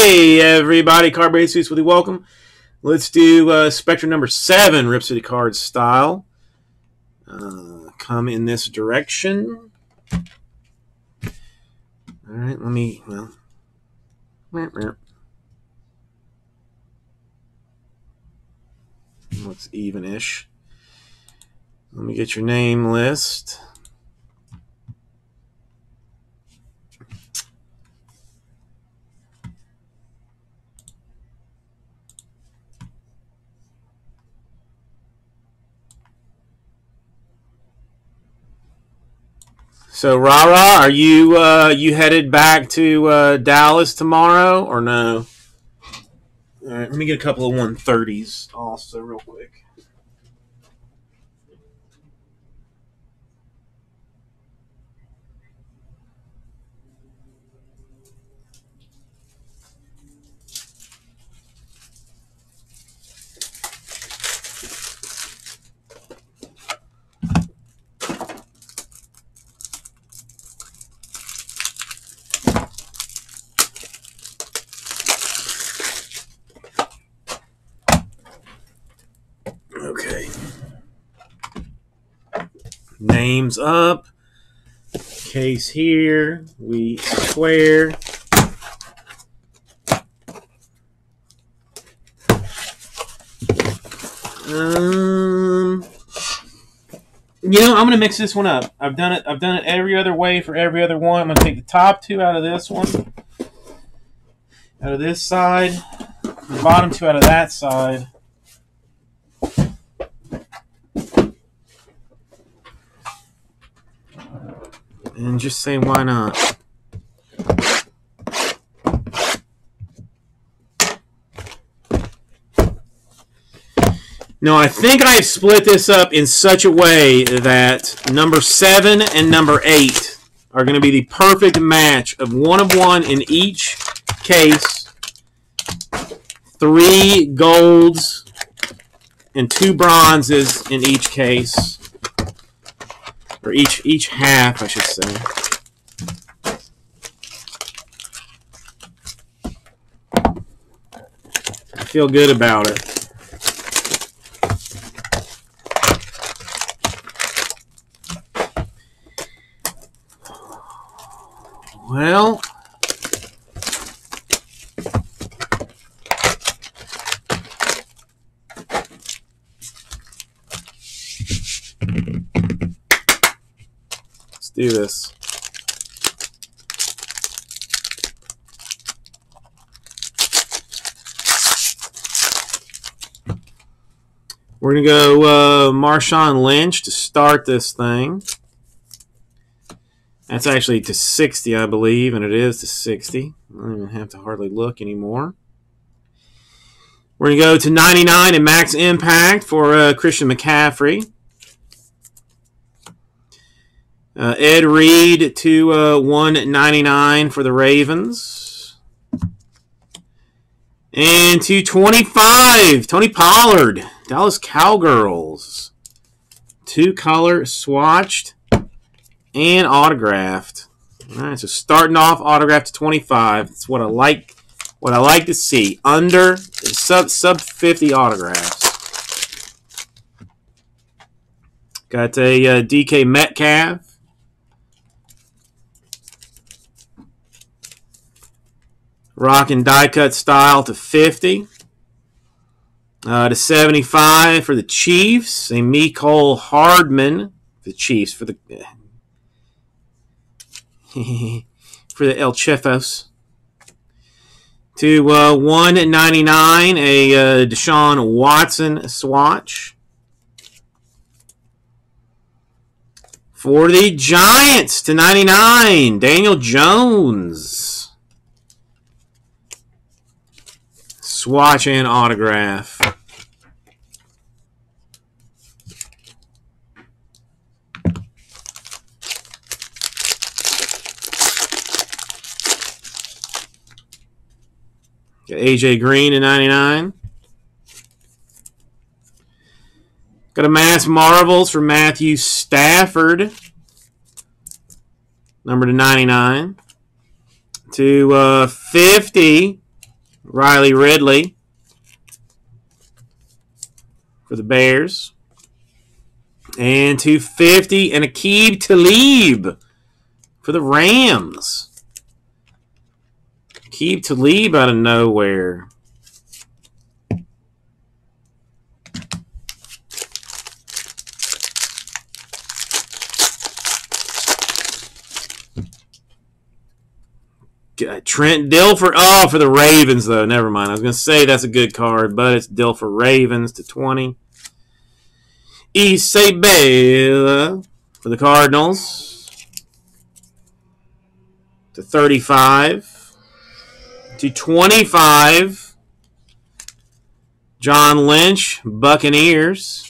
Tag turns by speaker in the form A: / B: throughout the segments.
A: Hey, everybody. Card Base Suits with you. Welcome. Let's do uh, Spectrum number seven, Rip City Card style. Uh, come in this direction. All right, let me, well, looks even-ish. Let me get your name list. So, Rara, are you uh, you headed back to uh, Dallas tomorrow or no? All right, let me get a couple of 130s also real quick. Names up. Case here. We square. Um, you know, I'm gonna mix this one up. I've done it. I've done it every other way for every other one. I'm gonna take the top two out of this one, out of this side, the bottom two out of that side. And just say why not. No, I think I have split this up in such a way that number seven and number eight are going to be the perfect match of one of one in each case, three golds and two bronzes in each case or each each half, I should say. I feel good about it. Well, let's do this. We're going to go uh, Marshawn Lynch to start this thing. That's actually to 60, I believe, and it is to 60. I don't even have to hardly look anymore. We're going to go to 99 and max impact for uh, Christian McCaffrey. Uh, Ed Reed to uh, 199 for the Ravens. And to 25, Tony Pollard, Dallas Cowgirls. Two color swatched and autographed. All right, so starting off autographed to 25. That's what I like. What I like to see under sub sub 50 autographs. Got a uh, DK Metcalf. Rock and die cut style to 50. Uh, to 75 for the Chiefs. A Mecole Hardman. The Chiefs for the for the El Chefos. To uh, 199, a uh, Deshaun Watson swatch. For the Giants to 99, Daniel Jones. Swatch and autograph. Got AJ Green in 99. Got a Mass Marvels for Matthew Stafford. Number to 99. To uh, 50. Riley Ridley for the Bears. And 250 and Aqib Talib for the Rams. Aqib Talib out of nowhere. Uh, Trent Dilfer. Oh, for the Ravens, though. Never mind. I was going to say that's a good card, but it's Dilfer Ravens to 20. Isabella for the Cardinals to 35. To 25. John Lynch, Buccaneers.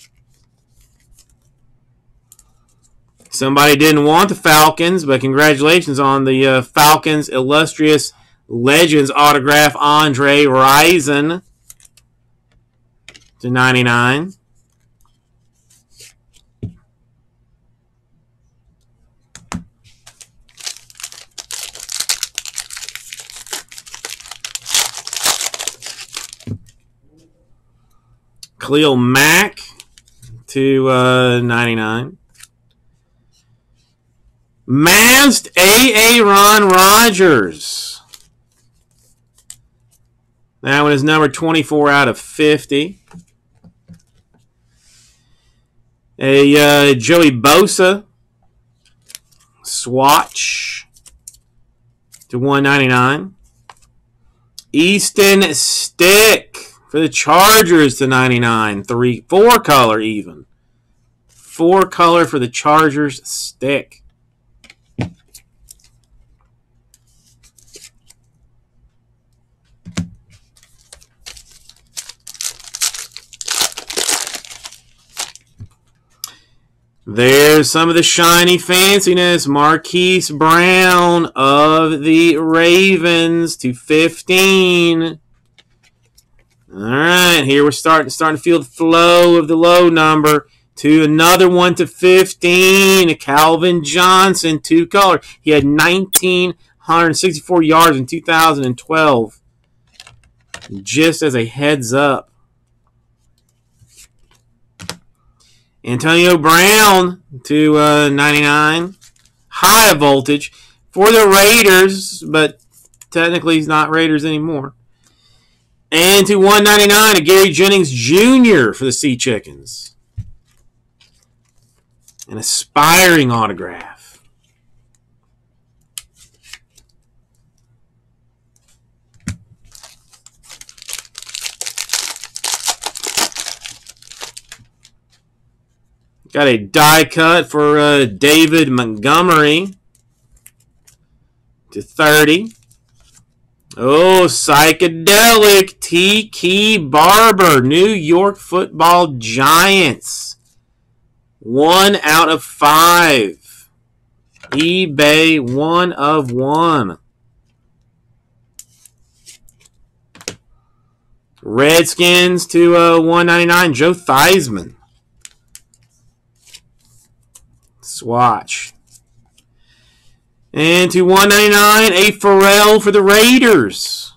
A: Somebody didn't want the Falcons, but congratulations on the uh, Falcons illustrious legends autograph Andre Rison to 99. Khalil Mack to uh, 99. Masked A.A. Ron Rodgers. That one is number 24 out of 50. A uh, Joey Bosa swatch to 199. Easton Stick for the Chargers to 99. Three, four color even. Four color for the Chargers stick. There's some of the shiny fanciness. Marquise Brown of the Ravens to 15. All right, here we're starting starting to feel the flow of the low number to another one to 15. Calvin Johnson, two color. He had 1,964 yards in 2012. Just as a heads up. Antonio Brown to uh, 99. High voltage for the Raiders, but technically he's not Raiders anymore. And to 199, a Gary Jennings Jr. for the Sea Chickens. An aspiring autograph. Got a die cut for uh, David Montgomery to 30. Oh, psychedelic Tiki Barber, New York Football Giants. One out of five. eBay, one of one. Redskins to uh, 199, Joe Theismann. Swatch. And to 199, a Ferrell for the Raiders.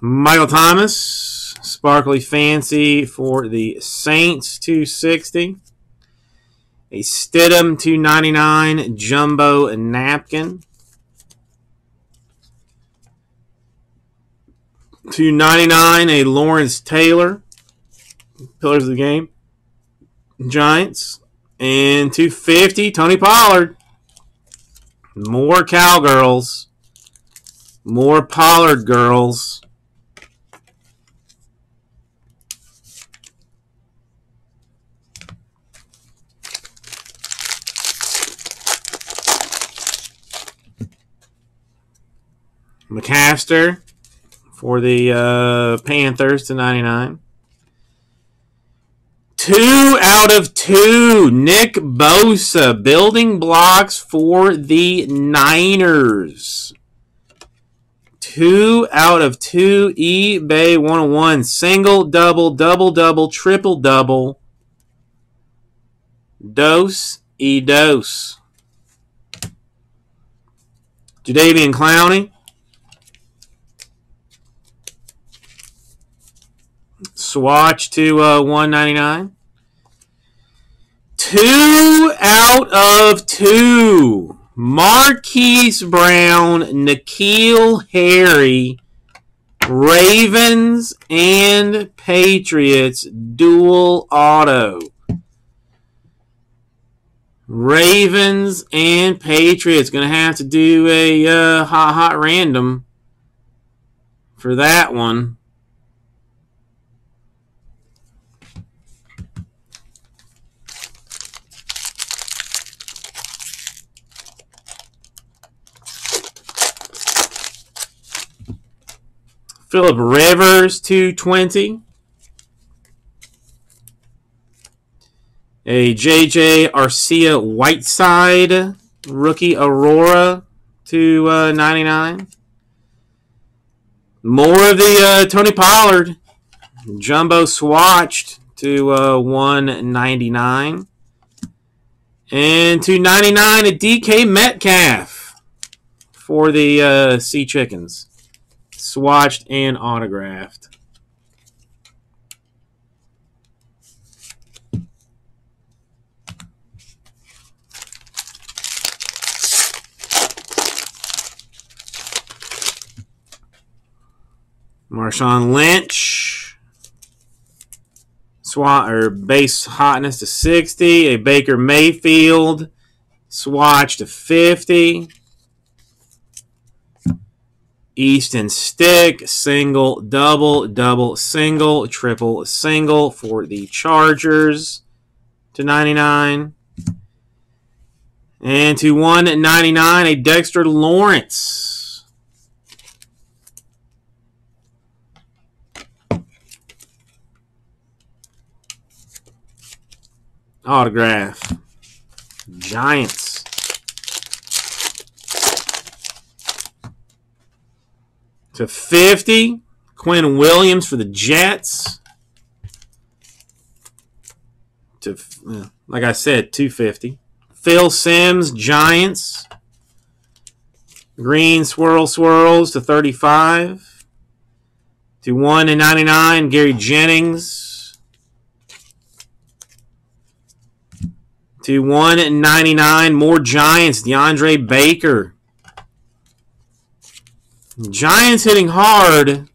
A: Michael Thomas Sparkly Fancy for the Saints 260. A Stidham 299 Jumbo Napkin. 299 a Lawrence Taylor. Pillars of the Game. Giants. And 250 Tony Pollard. More Cowgirls. More Pollard girls. McCaster for the uh, Panthers to 99. Two out of two. Nick Bosa building blocks for the Niners. Two out of two. eBay 101. Single, double, double, double, triple, double. Dose, e dose. Jadeveon Clowney. Swatch to uh, 199. Two out of two. Marquise Brown, N'Keal Harry, Ravens and Patriots dual auto. Ravens and Patriots. To have to do a uh, hot, hot random for that one. Philip Rivers, 220. A JJ Arcega Whiteside, rookie Aurora, to uh, 99. More of the uh, Tony Pollard, jumbo swatched to uh, 199. And to 99, a DK Metcalf for the uh, Sea Chickens swatched and autographed. Marshawn Lynch. SWAT or base hotness to 60. A Baker Mayfield. Swatch to 50. Easton Stick, single, double, double, single, triple, single for the Chargers to 99. And to 199, a Dexter Lawrence. Autograph. Giants. To 50. Quinn Williams for the Jets. To like I said, 250. Phil Simms, Giants. Green swirl swirls to 35. To 1 and 99, Gary Jennings. To 1 and 99, more Giants, DeAndre Baker. Giants hitting hard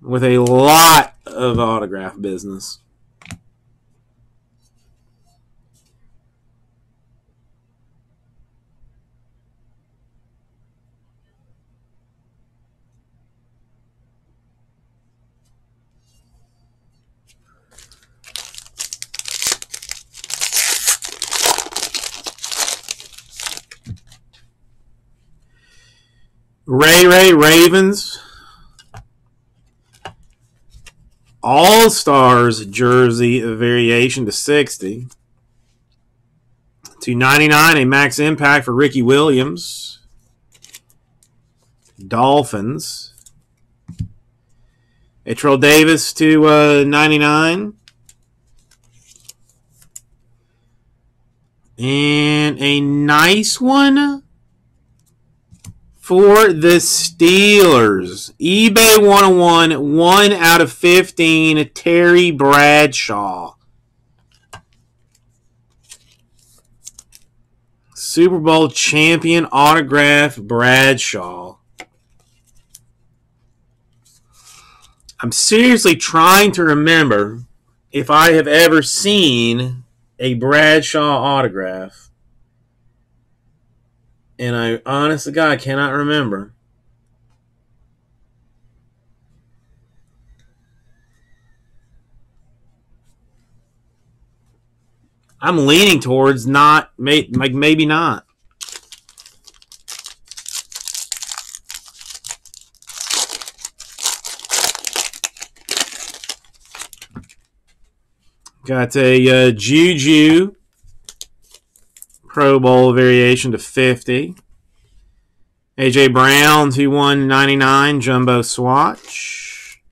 A: with a lot of autograph business. Ray Ray Ravens. All Stars jersey variation to 60. To 99, a max impact for Ricky Williams. Dolphins. A Davis to uh, 99. And a nice one for the Steelers. eBay 101, 1 out of 15, Terry Bradshaw. Super Bowl champion autograph Bradshaw. I'm seriously trying to remember if I have ever seen a Bradshaw autograph and I honest to God cannot remember. I'm leaning towards not, like maybe not. Got a uh, Juju Pro Bowl variation to 50. AJ Brown to 199 Jumbo Swatch.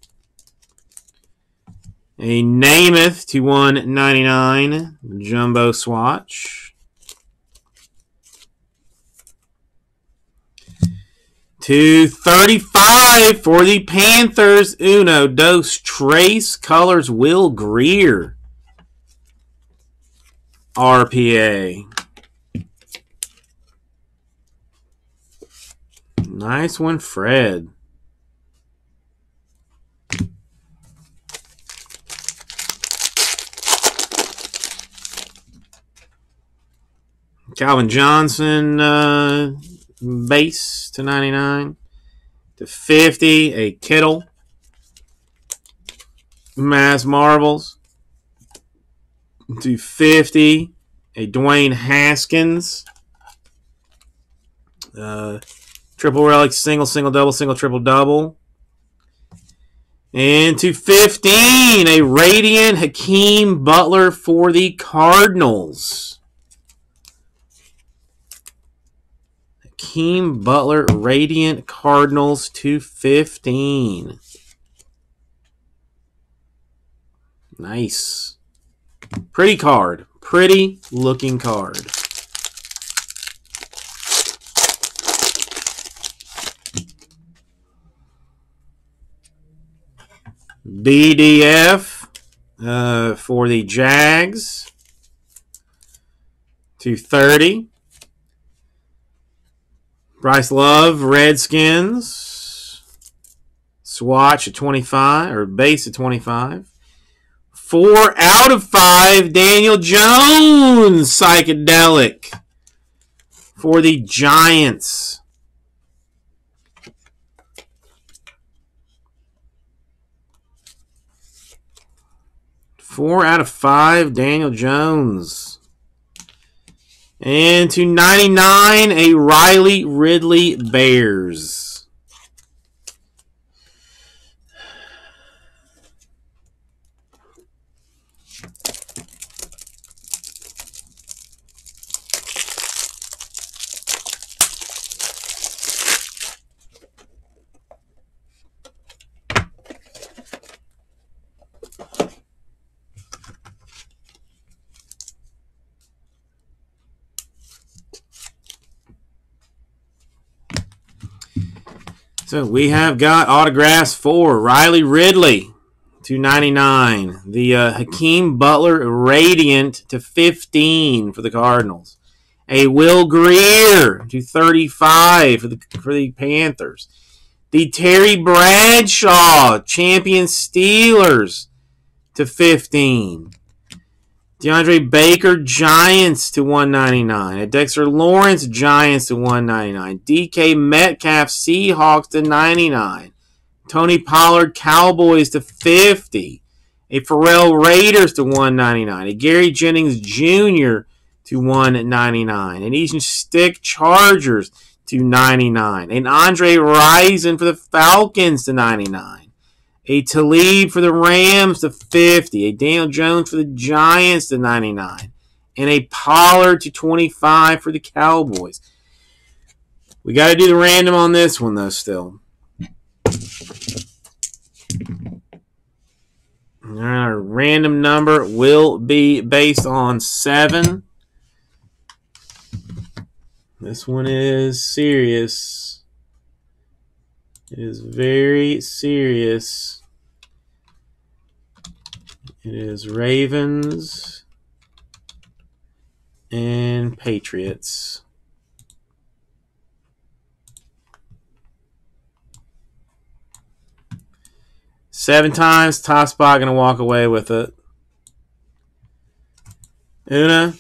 A: A Namath to 199 Jumbo Swatch. To 35 for the Panthers. Uno, dos, trace, colors, Will Grier. RPA. Nice one, Fred. Calvin Johnson uh, base to 99. To 50, a Kittle. Mass Marbles. To 50, a Dwayne Haskins. Uh, Triple relic, single, single, double, single, triple, double. And to 15, a Radiant Hakeem Butler for the Cardinals. Hakeem Butler, Radiant Cardinals to 15. Nice. Pretty card. Pretty looking card. BDF uh, for the Jags. 230. Bryce Love, Redskins. Swatch at 25, or base at 25. Four out of five, Daniel Jones, psychedelic for the Giants. Four out of five, Daniel Jones. And to 99, a Riley Ridley Bears. So we have got autographs for Riley Ridley to 99. The uh, Hakeem Butler Radiant to 15 for the Cardinals. A Will Grier to 35 for the, for the Panthers. The Terry Bradshaw Champion Steelers to 15. DeAndre Baker, Giants to 199. Dexter Lawrence, Giants to 199. DK Metcalf, Seahawks to 99. Tony Pollard, Cowboys to 50. A Ferrell Raiders to 199. A Gary Jennings Jr. to 199. An Easton Stick Chargers to 99. An Andre Rison for the Falcons to 99. A Talib for the Rams to 50. A Daniel Jones for the Giants to 99. And a Pollard to 25 for the Cowboys. We got to do the random on this one, though, still. Our random number will be based on 7. This one is serious. It is very serious. It is Ravens and Patriots. Seven times, top spot gonna walk away with it. Una,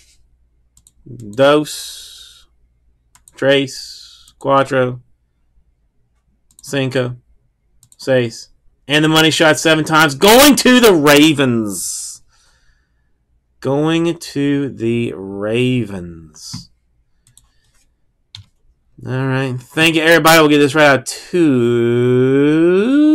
A: dos, tres, cuatro, cinco, seis. And the money shot seven times. Going to the Ravens. Going to the Ravens. All right. Thank you, everybody. We'll get this right out to